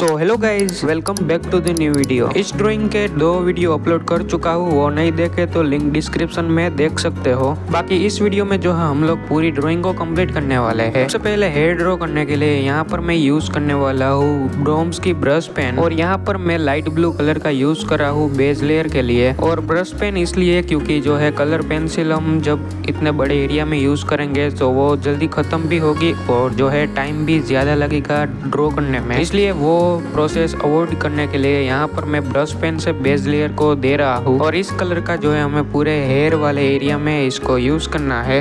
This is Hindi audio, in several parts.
So hello guys welcome back to the new video इस ड्राइंग के दो वीडियो अपलोड कर चुका हूँ, वो नहीं देखे तो लिंक डिस्क्रिप्शन में देख सकते हो। बाकी इस वीडियो में जो है, हम लोग पूरी ड्राइंग को कंप्लीट करने वाले हैं। सबसे पहले हेयर ड्रॉ करने के लिए यहाँ पर मैं यूज़ करने वाला हूँ डोम्स की ब्रश पेन और यहाँ पर मैं लाइट ब्लू कलर का यूज़ कर हूँ बेस लेयर के लिए। और ब्रश पेन इसलिए क्योंकि जो है कलर पेंसिल हम जब इतने बड़े एरिया में यूज़ करेंगे तो वो जल्दी खत्म भी होगी और जो है टाइम भी ज़्यादा लगेगा ड्रॉ करने में। इसलिए वो प्रोसेस अवॉइड करने के लिए यहाँ पर मैं ब्रश पेन से बेस लेयर को दे रहा हूँ और इस कलर का जो है हमें पूरे हेयर वाले एरिया में इसको यूज़ करना है।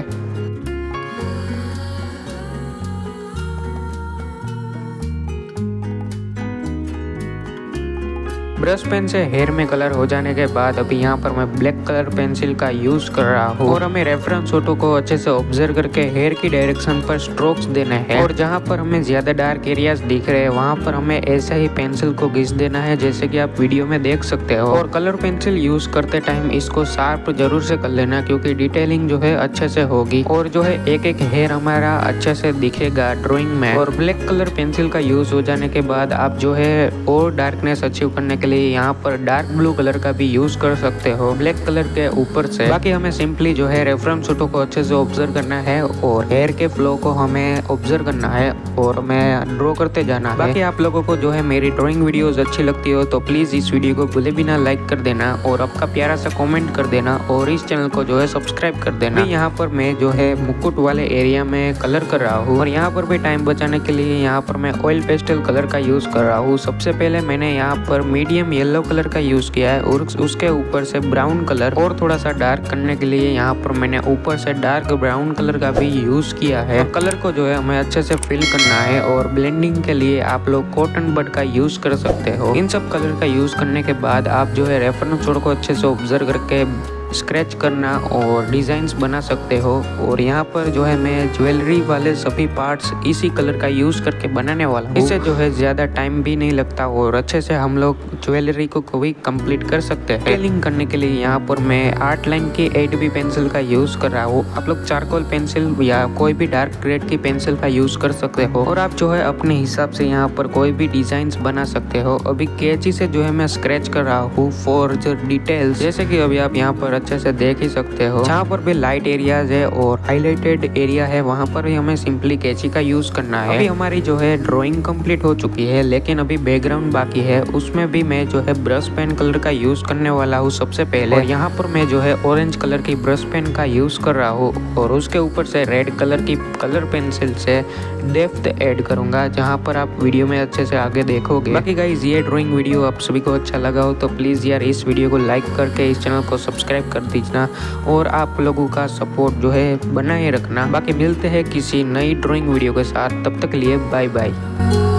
ब्रश पेन से हेयर में कलर हो जाने के बाद अभी यहाँ पर मैं ब्लैक कलर पेंसिल का यूज़ कर रहा हूँ। और हमें रेफरेंस फ़ोटो को अच्छे से ऑब्ज़र्व करके हेयर की डायरेक्शन पर स्ट्रोक्स देने हैं। और जहाँ पर हमें ज़्यादा डार्क एरियाज़ दिख रहे हैं, वहाँ पर हमें ऐसा ही पेंसिल को घिस देना है जैसे कि आप वीडियो में देख सकते हो। और कलर पेंसिल यूज़ करते टाइम इसको शार्प ज़रूर से कर लेना क्योंकि डिटेलिंग जो है अच्छे से होगी। और जो है एक एक हेयर हमारा अच्छे से दिखेगा ड्रॉइंग में। और ब्लैक कलर पेंसिल का यूज़ हो जाने के बाद आप जो है और डार्कनेस अचीव करने के लिए यहाँ पर डार्क ब्लू कलर का भी यूज़ कर सकते हो। ब्लैक कलर के ऊपर से। बाकी हमें सिंपली जो है रेफरेंस फ़ोटो को अच्छे से ऑब्ज़र्व करना है और हेयर के फ्लो को हमें ऑब्ज़र्व करना है और हमें ड्रॉ करते जाना है। बाकी आप लोगों को जो है मेरी ड्रॉइंग वीडियोस अच्छी लगती हो तो प्लीज़ इस वीडियो को भूले बिना लाइक कर देना और आपका प्यारा सा कॉमेंट कर देना और इस चैनल को जो है सब्सक्राइब कर देना। यहाँ पर मैं जो है मुकुट वाले एरिया में कलर कर रहा हूँ और यहाँ पर भी टाइम बचाने के लिए यहाँ पर मैं ऑयल पेस्टल कलर का यूज़ कर रहा हूँ। सबसे पहले मैंने यहाँ पर मीडियम मीडियम येलो कलर का यूज़ किया है और उसके ऊपर से ब्राउन कलर और थोड़ा सा डार्क करने के लिए यहाँ पर मैंने ऊपर से डार्क ब्राउन कलर का भी यूज़ किया है। कलर को जो है हमें अच्छे से फिल करना है और ब्लेंडिंग के लिए आप लोग कॉटन बड का यूज़ कर सकते हो। इन सब कलर का यूज़ करने के बाद आप जो है रेफरेंस को अच्छे से ऑब्ज़र्व करके स्क्रैच करना और डिज़ाइन बना सकते हो। और यहाँ पर जो है मैं ज्वेलरी वाले सभी पार्ट्स इसी कलर का यूज़ करके बनाने वाला हूँ। इससे जो है ज़्यादा टाइम भी नहीं लगता और अच्छे से हम लोग ज्वेलरी को भी कंप्लीट कर सकते हैं। टेलिंग करने के लिए यहाँ पर मैं आर्ट लाइन की एट बी पेंसिल का यूज़ कर रहा हूँ। आप लोग चारकोल पेंसिल या कोई भी डार्क ग्रेड की पेंसिल का यूज़ कर सकते हो। और आप जो है अपने हिसाब से यहाँ पर कोई भी डिज़ाइन बना सकते हो। अभी कैची से जो है मैं स्क्रैच कर रहा हूँ। फॉर जो डिटेल्स जैसे कि अभी आप यहाँ पर अच्छे से देख ही सकते हो। जहाँ पर भी लाइट एरियाज़ है और हाईलाइटेड एरिया है, वहाँ पर भी हमें सिंपली कैची का यूज़ करना है। अभी हमारी जो है ड्रॉइंग कंप्लीट हो चुकी है, लेकिन अभी बैकग्राउंड बाकी है। उसमें भी मैं जो है ब्रश पेन कलर का यूज़ करने वाला हूँ सबसे पहले। यहाँ पर मैं जो है ऑरेंज कलर की ब्रश पेन का यूज़ कर रहा हूँ और उसके ऊपर से रेड कलर की कलर पेंसिल से डेप्थ ऐड करूँगा, जहाँ पर आप वीडियो में अच्छे से आगे देखोगे। बाकी गाइज़ ये ड्राइंग वीडियो आप सभी को अच्छा लगा हो तो प्लीज़ यार इस वीडियो को लाइक करके इस चैनल को सब्सक्राइब कर दीजना और आप लोगों का सपोर्ट जो है बनाए रखना। बाकी मिलते हैं किसी नई ड्राइंग वीडियो के साथ। तब तक लिए बाय बाय